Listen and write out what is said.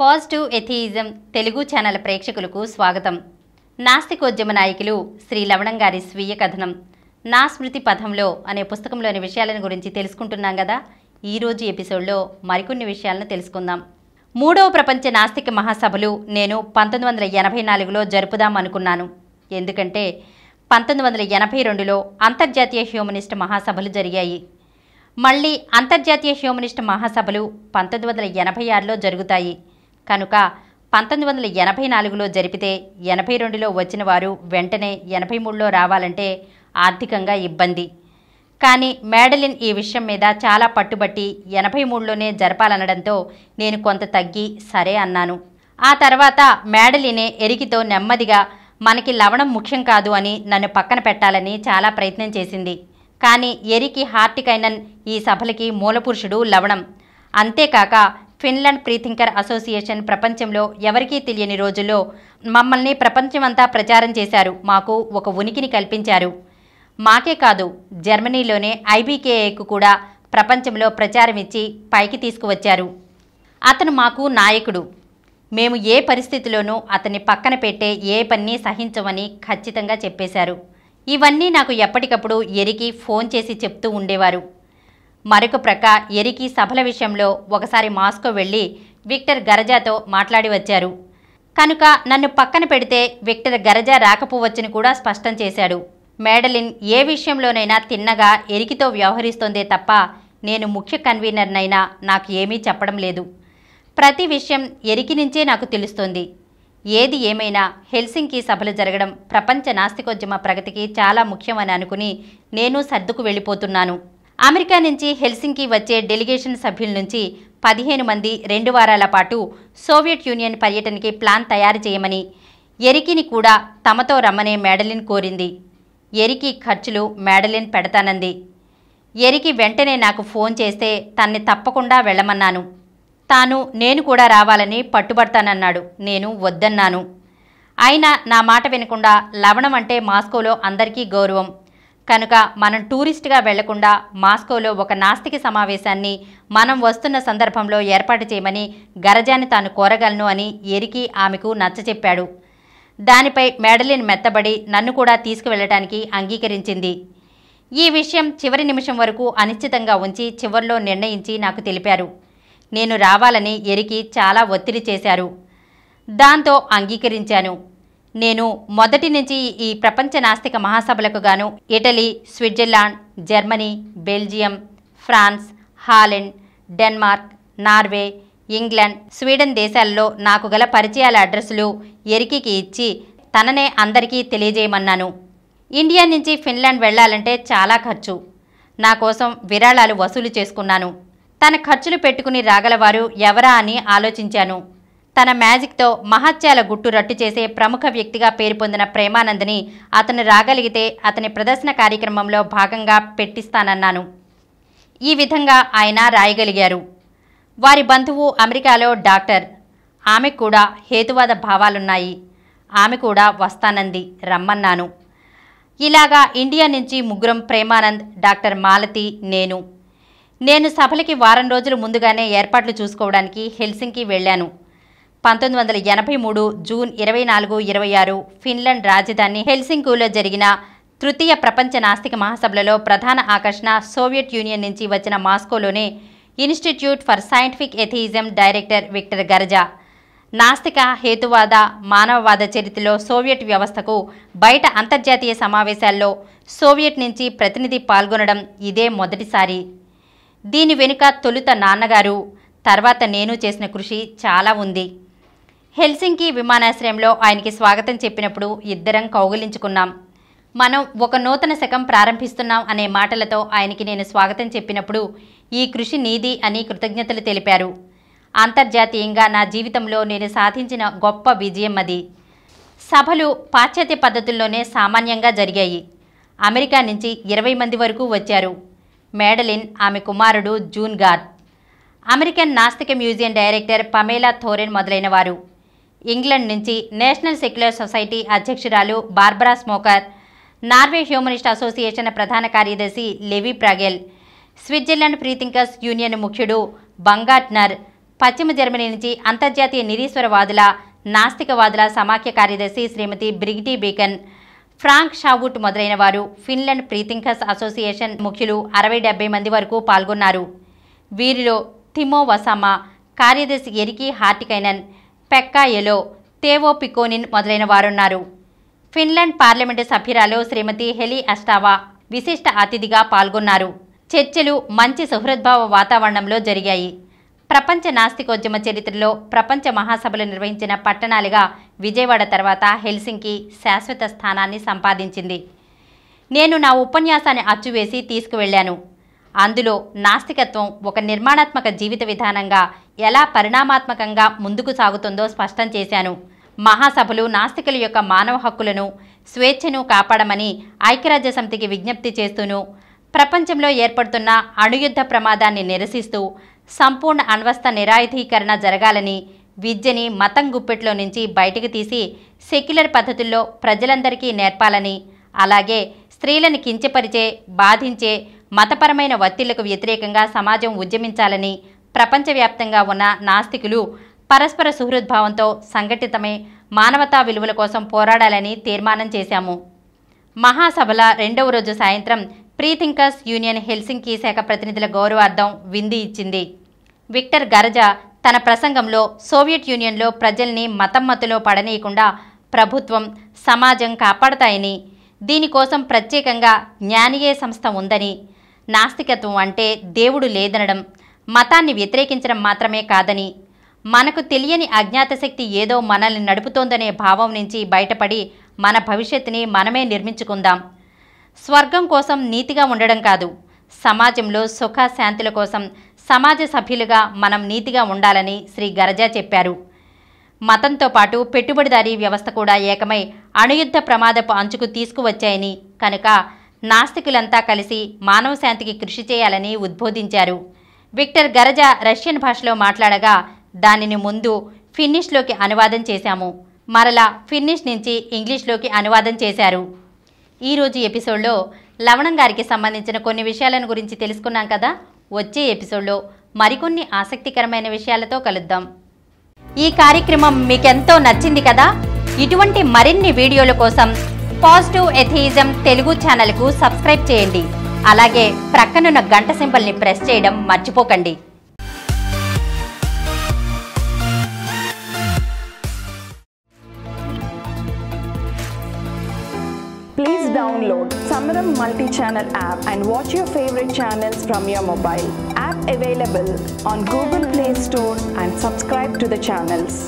Positive atheism Telugu channel ప్రేక్షకులకు స్వాగతం. నాస్తికోద్యమ నాయకులు శ్రీ లవణం గారి స్వీయ కథనం. నా స్మృతి పథంలో అనే పుస్తకంలోని విషయాలను గురించి తెలుసుకుంటున్నాం కదా? ఈరోజు ఎపిసోడ్లో మరికొన్ని విషయాలను తెలుసుకుందాం. మూడవ ప్రపంచ నాస్తిక మహాసభలు నేను పంతొమ్మిది వందల ఎనభై నాలుగులో జరుపుదాం అనుకున్నాను. ఎందుకంటే పంతొమ్మిది వందల ఎనభై రెండులో అంతర్జాతీయ హ్యూమనిస్ట్ మహాసభలు జరిగాయి. మళ్ళీ అంతర్జాతీయ హ్యూమనిస్ట్ మహాసభలు పంతొమ్మిది వందల ఎనభై ఆరులో జరుగుతాయి. కనుక పంతొమ్మిది వందల ఎనభై నాలుగులో జరిపితే ఎనభై రెండులో వచ్చిన వారు వెంటనే ఎనభై మూడులో రావాలంటే ఆర్థికంగా ఇబ్బంది. కానీ మేడలిన్ ఈ విషయం మీద చాలా పట్టుబట్టి ఎనభై మూడులోనే జరపాలనడంతో నేను కొంత తగ్గి సరే అన్నాను. ఆ తర్వాత మేడలినే ఎరికితో నెమ్మదిగా మనకి లవణం ముఖ్యం కాదు అని నన్ను పక్కన పెట్టాలని చాలా ప్రయత్నం చేసింది. కానీ ఎరికి హార్టికైనన్ ఈ సభలకి మూలపురుషుడు లవణం. అంతేకాక ఫిన్లాండ్ ప్రీథింకర్ అసోసియేషన్ ప్రపంచంలో ఎవరికీ తెలియని రోజుల్లో మమ్మల్ని ప్రపంచమంతా ప్రచారం చేశారు. మాకు ఒక ఉనికిని కల్పించారు. మాకే కాదు జర్మనీలోనే ఐబీకేఏకు కూడా ప్రపంచంలో ప్రచారం ఇచ్చి పైకి తీసుకువచ్చారు. అతను మాకు నాయకుడు. మేము ఏ పరిస్థితిలోనూ అతన్ని పక్కన పెట్టే ఏ పని సహించమని ఖచ్చితంగా చెప్పేశారు. ఇవన్నీ నాకు ఎప్పటికప్పుడు ఎరికి ఫోన్ చేసి చెప్తూ ఉండేవారు. మరొక ప్రక్క ఎరికి సభల విషయంలో ఒకసారి మాస్కో వెళ్ళి విక్టర్ గరజాతో మాట్లాడి వచ్చారు. కనుక నన్ను పక్కన పెడితే విక్టర్ గరజా రాకపోవచ్చని కూడా స్పష్టం చేశాడు. మేడలిన్ ఏ విషయంలోనైనా తిన్నగా ఎరికితో వ్యవహరిస్తోందే తప్ప నేను ముఖ్య కన్వీనర్నైనా నాకు ఏమీ చెప్పడం లేదు. ప్రతి విషయం ఎరికి నుంచే నాకు తెలుస్తోంది. ఏది ఏమైనా హెల్సింకి సభలు జరగడం ప్రపంచ నాస్తికోద్యమ ప్రగతికి చాలా ముఖ్యమని అనుకుని నేను సర్దుకు వెళ్ళిపోతున్నాను. అమెరికా నుంచి హెల్సింకి వచ్చే డెలిగేషన్ సభ్యుల నుంచి పదిహేను మంది రెండు వారాల పాటు సోవియట్ యూనియన్ పర్యటనకి ప్లాన్ తయారు చేయమని ఎరికిని కూడా తమతో రమ్మనే మేడలిన్ కోరింది. ఎరికి ఖర్చులు మేడలిన్ పెడతానంది. ఎరికి వెంటనే నాకు ఫోన్ చేస్తే తన్ని తప్పకుండా వెళ్ళమన్నాను. తాను నేను కూడా రావాలని పట్టుబడతానన్నాడు. నేను వద్దన్నాను. అయినా నా మాట వినకుండా లవణం అంటే మాస్కోలో అందరికీ గౌరవం. కనుక మనం టూరిస్ట్గా వెళ్ళకుండా మాస్కోలో ఒక నాస్తిక సమావేశాన్ని మనం వస్తున్న సందర్భంలో ఏర్పాటు చేయమని గరజాని తాను కోరగలను అని ఎరికి ఆమెకు నచ్చచెప్పాడు దానిపై మెడలిన్ మెత్తబడి నన్ను కూడా తీసుకువెళ్ళటానికి అంగీకరించింది. ఈ విషయం చివరి నిమిషం వరకు అనిశ్చితంగా ఉంచి చివర్లో నిర్ణయించి నాకు తెలిపారు. నేను రావాలని ఎరికి చాలా ఒత్తిడి చేశారు. దాంతో అంగీకరించాను. నేను మొదటి నుంచి ఈ ప్రపంచ నాస్తిక మహాసభలకు గాను Italy Switzerland Germany Belgium France Holland Denmark Norway England Sweden దేశాల్లో నాకు గల పరిచయాల అడ్రస్లు ఎరికికి ఇచ్చి తననే అందరికీ తెలియజేయమన్నాను. ఇండియా నుంచి ఫిన్లాండ్ వెళ్ళాలంటే చాలా ఖర్చు. నా కోసం విరాళాలు వసూలు చేసుకున్నాను. తన ఖర్చులు పెట్టుకుని రాగలవారు ఎవరా అని ఆలోచించాను. తన మ్యాజిక్తో మహత్యాల గుట్టు రట్టు చేసే ప్రముఖ వ్యక్తిగా పేరు పొందిన ప్రేమానందని అతను రాగలిగితే అతని ప్రదర్శన కార్యక్రమంలో భాగంగా పెట్టిస్తానన్నాను. ఈ విధంగా ఆయన రాయగలిగారు. వారి బంధువు అమెరికాలో డాక్టర్. ఆమె కూడా హేతువాద భావాలున్నాయి. ఆమె కూడా వస్తానంది రమ్మన్నాను. ఇలాగా ఇండియా నుంచి ముగ్గురం ప్రేమానంద్ డాక్టర్ మాలతి నేను. నేను సభలకి వారం రోజులు ముందుగానే ఏర్పాట్లు చూసుకోవడానికి హెల్సింకి వెళ్ళాను. పంతొమ్మిది వందల ఎనభై మూడు జూన్ ఇరవై నాలుగు ఇరవై ఆరు ఫిన్లాండ్ రాజధాని హెల్సింకూలో జరిగిన తృతీయ ప్రపంచ నాస్తిక మహాసభలలో ప్రధాన ఆకర్షణ సోవియట్ యూనియన్ నుంచి వచ్చిన మాస్కోలోని institute for scientific atheism director Victor Garza. నాస్తిక హేతువాద మానవవాద చరిత్రలో సోవియట్ వ్యవస్థకు బయట అంతర్జాతీయ సమావేశాల్లో సోవియట్ నుంచి ప్రతినిధి పాల్గొనడం ఇదే మొదటిసారి. దీని వెనుక తొలుత నాన్నగారు తర్వాత నేను చేసిన కృషి చాలా ఉంది. హెల్సింకి విమానాశ్రయంలో ఆయనకి స్వాగతం చెప్పినప్పుడు ఇద్దరం కౌగిలించుకున్నాం. మనం ఒక నూతన శకం ప్రారంభిస్తున్నాం అనే మాటలతో ఆయనకి నేను స్వాగతం చెప్పినప్పుడు ఈ కృషి నీది అని కృతజ్ఞతలు తెలిపారు. అంతర్జాతీయంగా నా జీవితంలో నేను సాధించిన గొప్ప విజయం అది. సభలు పాశ్చాత్య పద్ధతుల్లోనే సామాన్యంగా జరిగాయి. అమెరికా నుంచి ఇరవై మంది వరకు వచ్చారు. మేడలిన్ ఆమె కుమారుడు జూన్ గార్డ్. అమెరికన్ నాస్తిక మ్యూజియం డైరెక్టర్ పమేలా థోరెన్ మొదలైన వారు ఇంగ్లండ్ నుంచి నేషనల్ సెక్యులర్ సొసైటీ అధ్యక్షురాలు Barbara Smoker Norway humanist association ప్రధాన కార్యదర్శి Levi Fragell Switzerland freethinkers union ముఖ్యుడు Baumgartner పశ్చిమ జర్మనీ నుంచి అంతర్జాతీయ నిరీశ్వరవాదుల నాస్తికవాదుల సమాఖ్య కార్యదర్శి శ్రీమతి బ్రిగిటీ బీకన్ ఫ్రాంక్ షావుట్ మొదలైన వారు ఫిన్లాండ్ ప్రీతింకర్స్ అసోసియేషన్ ముఖ్యులు అరవై డెబ్బై మంది వరకు పాల్గొన్నారు. వీరిలో థిమో వసామా కార్యదర్శి ఎరికి హార్టికైనన్ పెక్కా ఎలో తేవో పికోనిన్ మొదలైన వారున్నారు. ఫిన్లాండ్ పార్లమెంటు సభ్యురాలు శ్రీమతి హెలి అస్టావా విశిష్ట అతిథిగా పాల్గొన్నారు. చర్చలు మంచి సుహృద్భావ వాతావరణంలో జరిగాయి. ప్రపంచ నాస్తికోద్యమ చరిత్రలో ప్రపంచ మహాసభలు నిర్వహించిన పట్టణాలుగా విజయవాడ తర్వాత హెల్సింకి శాశ్వత స్థానాన్ని సంపాదించింది. నేను నా ఉపన్యాసాన్ని అచ్చువేసి తీసుకువెళ్ళాను. అందులో నాస్తికత్వం ఒక నిర్మాణాత్మక జీవిత విధానంగా ఎలా పరిణామాత్మకంగా ముందుకు సాగుతుందో స్పష్టం చేశాను. మహాసభలు నాస్తికుల యొక్క మానవ హక్కులను స్వేచ్ఛను కాపాడమని ఐక్యరాజ్య సమితికి విజ్ఞప్తి చేస్తూను. ప్రపంచంలో ఏర్పడుతున్న అణుయుద్ధ ప్రమాదాన్ని నిరసిస్తూ సంపూర్ణ అణ్వస్త నిరాయుధీకరణ జరగాలని విద్యని మతం గుప్పెట్లో నుంచి బయటకు తీసి సెక్యులర్ పద్ధతుల్లో ప్రజలందరికీ నేర్పాలని అలాగే స్త్రీలను కించపరిచే బాధించే మతపరమైన ఒత్తిళ్ళకు వ్యతిరేకంగా సమాజం ఉద్యమించాలని ప్రపంచవ్యాప్తంగా ఉన్న నాస్తికులు పరస్పర సుహృద్భావంతో సంఘటితమై మానవతా విలువల కోసం పోరాడాలని తీర్మానం చేశాము. మహాసభల రెండవ రోజు సాయంత్రం ప్రీథింకర్స్ యూనియన్ హెల్సింకి శాఖ ప్రతినిధుల గౌరవార్థం వింది ఇచ్చింది. విక్టర్ గరజా తన ప్రసంగంలో సోవియట్ యూనియన్లో ప్రజల్ని మతం పడనీయకుండా ప్రభుత్వం సమాజం కాపాడతాయని దీనికోసం ప్రత్యేకంగా జ్ఞానియే సంస్థ ఉందని నాస్తికత్వం అంటే దేవుడు లేదనడం మతాన్ని వ్యతిరేకించడం మాత్రమే కాదని. మనకు తెలియని అజ్ఞాత శక్తి ఏదో మనల్ని నడుపుతోందనే భావం నుంచి బయటపడి మన భవిష్యత్తుని మనమే నిర్మించుకుందాం. స్వర్గం కోసం నీతిగా ఉండడం కాదు సమాజంలో సుఖ శాంతుల కోసం సమాజ సభ్యులుగా మనం నీతిగా ఉండాలని శ్రీ గరజా చెప్పారు. మతంతో పాటు పెట్టుబడిదారీ వ్యవస్థ కూడా ఏకమై అణుయుద్ధ ప్రమాదపు అంచుకు తీసుకువచ్చాయని కనుక నాస్తికులంతా కలిసి మానవ శాంతికి కృషి చేయాలని ఉద్బోధించారు. విక్టర్ గరజా రష్యన్ భాషలో మాట్లాడగా దానిని ముందు ఫిన్నిష్లోకి అనువాదం చేశాము. మరలా ఫిన్నిష్ నుంచి ఇంగ్లీష్లోకి అనువాదం చేశారు. ఈరోజు ఎపిసోడ్లో లవణం గారికి సంబంధించిన కొన్ని విషయాలను గురించి తెలుసుకున్నాం కదా? వచ్చే ఎపిసోడ్లో మరికొన్ని ఆసక్తికరమైన విషయాలతో కలుద్దాం. ఈ కార్యక్రమం మీకెంతో నచ్చింది కదా? ఇటువంటి మరిన్ని వీడియోల కోసం పాజిటివ్ ఎథియిజం తెలుగు ఛానల్కు సబ్స్క్రైబ్ చేయండి. అలాగే ప్రక్కనున్న గంట సింబల్ని ప్రెస్ చేయడం మర్చిపోకండి. Please download Samaram multi channel app and watch your favourite channels from your mobile app available on Google Play Store and subscribe to channels